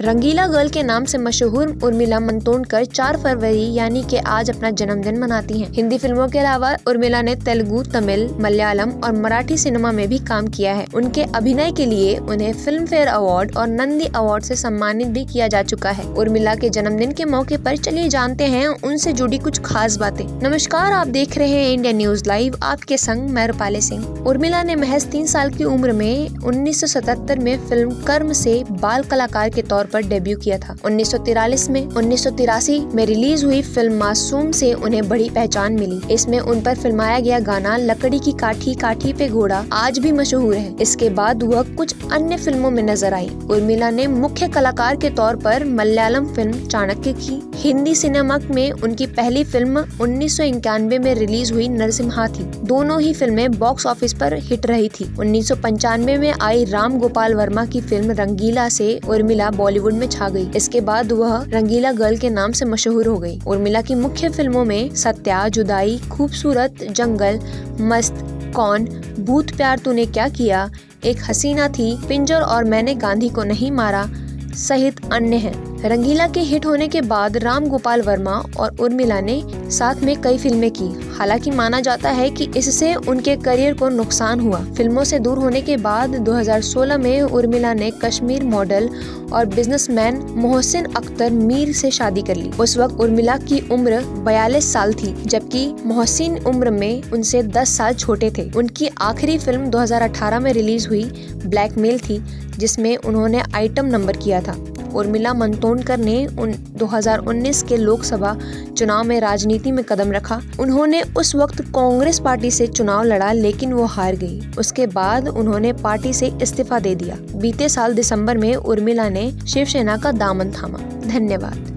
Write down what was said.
रंगीला girl के नाम से मशहूर उर्मिला मंतोडकर 4 फरवरी यानी कि आज अपना जन्मदिन मनाती हैं। हिंदी फ़िल्मों के अलावा उर्मिला ने तेलुगु, तमिल, मलयालम और मराठी सिनेमा में भी काम किया है। उनके अभिनय के लिए उन्हें फ़िल्म फेयर अवार्ड और नंदी अवार्ड से सम्मानित भी किया जा चुका है। उर्मिला के जन्मदिन के मौके पर चलिए जानते हैं उनसे जुड़ी कुछ खास बातें। नमस्कार, आप देख रहे हैं इंडिया न्यूज़ लाइव, आपके संग मैं रूपाली सिंह। उर्मिला ने महज तीन साल की उम्र में 1977 में फ़िल्म कर्म से बाल कलाकार के तौर पर डेब्यू किया था। उन्नीस में उन्नीस सौ तिरासी में रिलीज़ हुई फ़िल्म मासूम से उन्हें बड़ी पहचान मिली। इसमें उन पर फिल्माया गया गाना लकड़ी की काठी काठी पे घोड़ा आज भी मशहूर है। इसके बाद वह कुछ अन्य फ़िल्मों में नज़र आई। उर्मिला ने मुख्य कलाकार के तौर पर मलयालम फ़िल्म चाणक्य की हिंदी सिनेमा में उनकी पहली फ़िल्म उन्नीस सौ इक्यानवे में रिलीज़ हुई नरसिम्हा थी। दोनों ही फ़िल्में बॉक्स ऑफ़िस पर हिट रही थी। उन्नीस सौ पंचानवे में आई राम गोपाल वर्मा की फ़िल्म रंगीला से उर्मिला बॉलीवुड में छा गई। इसके बाद वह रंगीला गर्ल के नाम से मशहूर हो गई। उर्मिला की मुख्य फ़िल्मों में सत्या, जुदाई, खूबसूरत, जंगल, मस्त, कौन, भूत प्यार तूने क्या किया? एक हसीना थी, पिंजर और मैंने गांधी को नहीं मारा, सहित अन्य हैं। रंगीला के हिट होने के बाद राम गोपाल वर्मा और उर्मिला ने साथ में कई फ़िल्में की। हालाँकि माना जाता है कि इससे उनके करियर को नुकसान हुआ। फ़िल्मों से दूर होने के बाद 2016 में उर्मिला ने कश्मीर मॉडल और बिजनेसमैन मोहसिन अख्तर मीर से शादी कर ली। उस वक्त उर्मिला की उम्र बयालीस साल थी, जबकि मोहसिन उम्र में उनसे 10 साल छोटे थे। उनकी आखिरी फ़िल्म 2018 में रिलीज़ हुई, ब्लैकमेल थी, जिसमें उन्होंने आइटम नंबर किया था। उर्मिला मंतोनकर ने उन 2019 के लोकसभा चुनाव में राजनीति में कदम रखा। उन्होंने उस वक्त कांग्रेस पार्टी से चुनाव लड़ा, लेकिन वो हार गई। उसके बाद उन्होंने पार्टी से इस्तीफा दे दिया। बीते साल दिसंबर में उर्मिला ने शिवसेना का दामन थामा। धन्यवाद।